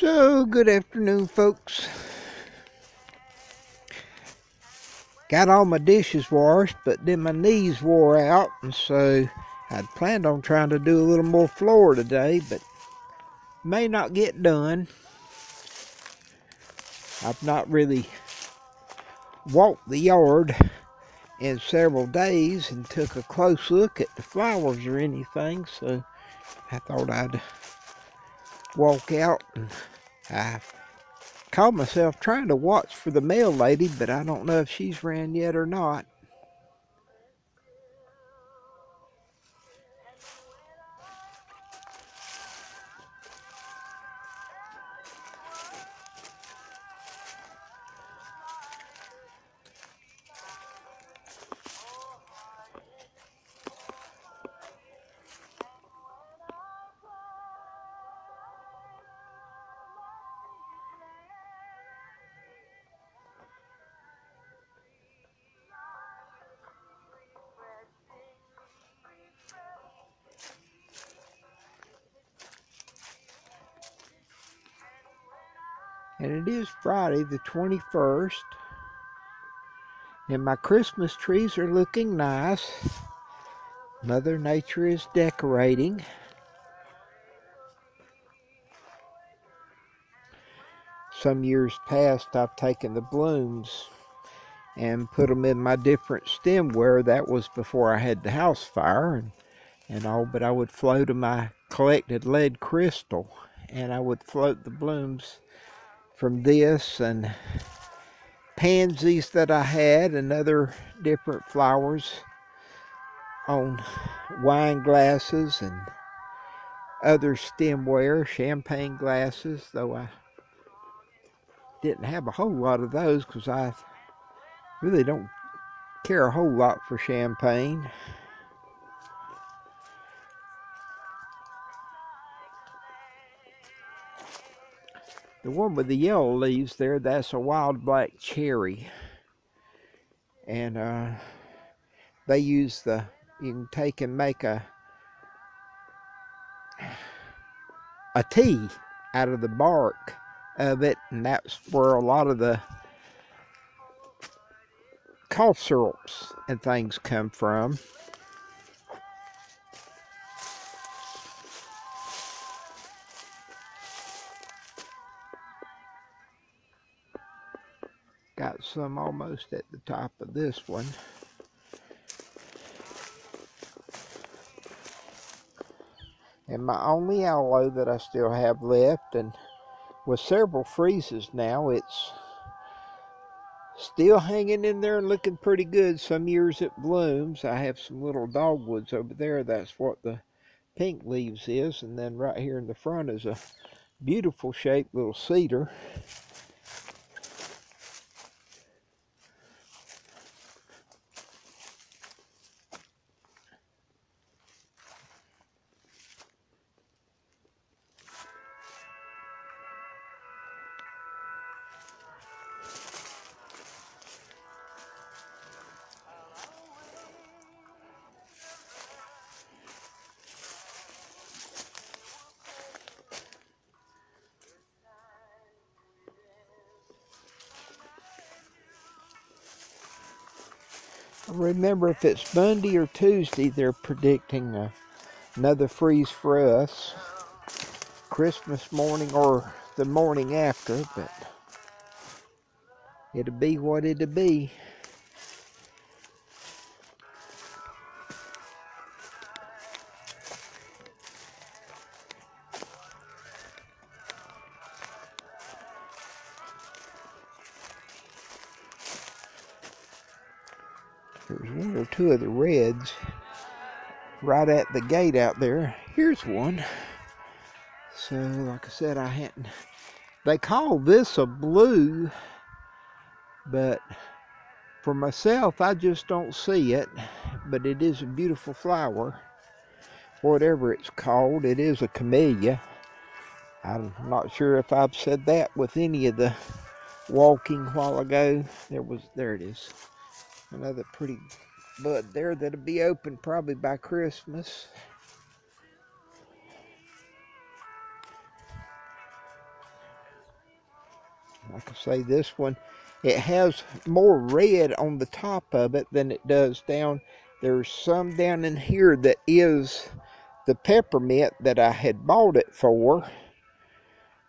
So, good afternoon, folks. Got all my dishes washed, but then my knees wore out, and so I'd planned on trying to do a little more floor today, but may not get done. I've not really walked the yard in several days and took a close look at the flowers or anything, so I thought I'd walk out and I caught myself trying to watch for the mail lady, but I don't know if she's ran yet or not. And it is Friday the 21st and my Christmas trees are looking nice. Mother Nature is decorating. Some years past I've taken the blooms and put them in my different stemware that was before I had the house fire and and all but I would float them I collected lead crystal and I would float the blooms from this and pansies that I had and other different flowers on wine glasses and other stemware, champagne glasses, though I didn't have a whole lot of those because I really don't care a whole lot for champagne. The one with the yellow leaves there, that's a wild black cherry. And uh, they use the, you can take and make a, a tea out of the bark of it. And that's where a lot of the cough syrups and things come from. Got some almost at the top of this one. And my only aloe that I still have left, and with several freezes now, it's still hanging in there and looking pretty good. Some years it blooms. I have some little dogwoods over there. That's what the pink leaves is. And then right here in the front is a beautiful shaped little cedar. Remember if it's Monday or Tuesday, they're predicting uh, another freeze for us. Christmas morning or the morning after, but it'll be what it'll be. There's one or two of the reds right at the gate out there. Here's one. So, like I said, I hadn't. They call this a blue, but for myself, I just don't see it. But it is a beautiful flower. Whatever it's called, it is a camellia. I'm not sure if I've said that with any of the walking while ago. There was, there it is another pretty bud there that'll be open probably by Christmas. like I say, this one, it has more red on the top of it than it does down. There's some down in here that is the peppermint that I had bought it for.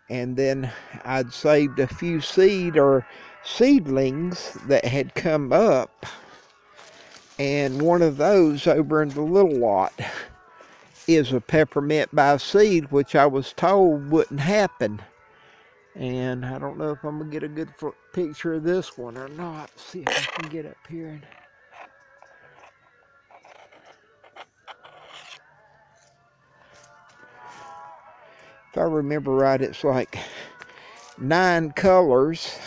And then I'd saved a few seed or seedlings that had come up. And one of those over in the little lot is a peppermint by seed, which I was told wouldn't happen. And I don't know if I'm to get a good picture of this one or not. Let's see if I can get up here. And... If I remember right, it's like nine colors.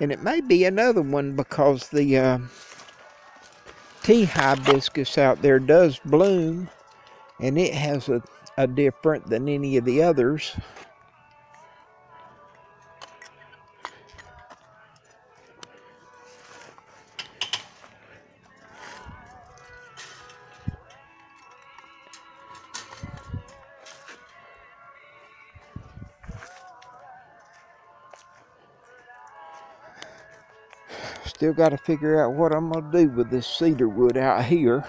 And it may be another one because the uh, tea hibiscus out there does bloom. And it has a, a different than any of the others. Still got to figure out what I'm going to do with this cedar wood out here.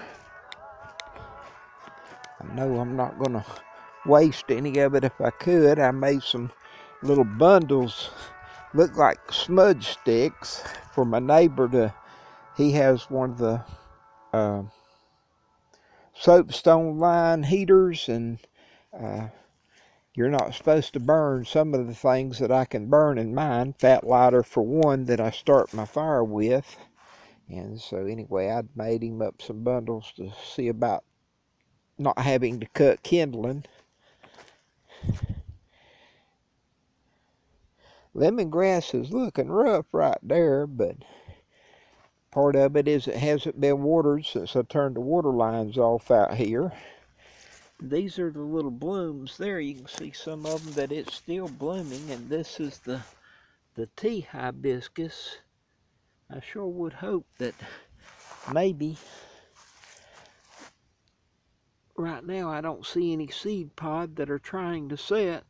I know I'm not going to waste any of it if I could. I made some little bundles, look like smudge sticks, for my neighbor to, he has one of the uh, soapstone line heaters and uh, you're not supposed to burn some of the things that I can burn in mine. Fat lighter for one that I start my fire with. And so anyway, I'd made him up some bundles to see about not having to cut kindling. Lemongrass is looking rough right there, but part of it is it hasn't been watered since I turned the water lines off out here these are the little blooms there. You can see some of them that it's still blooming. And this is the, the tea hibiscus. I sure would hope that maybe right now I don't see any seed pod that are trying to set.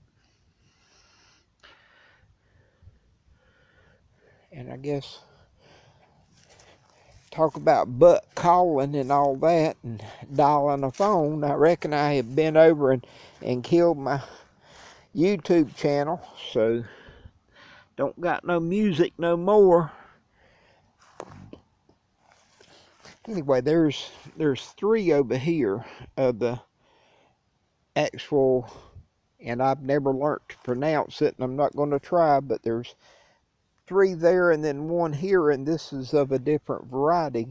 And I guess talk about butt calling and all that and dialing a phone. I reckon I have been over and, and killed my YouTube channel, so don't got no music no more. Anyway, there's there's three over here of the actual, and I've never learned to pronounce it, and I'm not going to try, but there's three there and then one here and this is of a different variety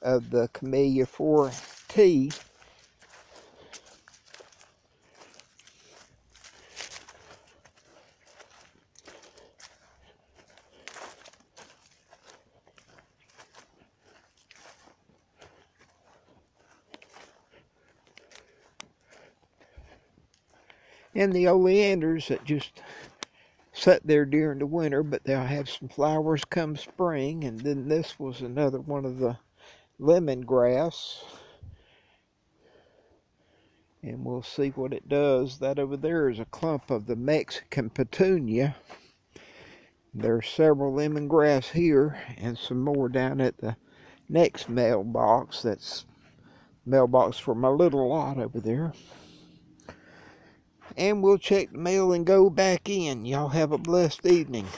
of the Camellia 4T. And the oleanders that just sit there during the winter, but they'll have some flowers come spring. And then this was another one of the lemongrass. And we'll see what it does. That over there is a clump of the Mexican petunia. There's several lemongrass here and some more down at the next mailbox. That's mailbox for my little lot over there and we'll check the mail and go back in. Y'all have a blessed evening.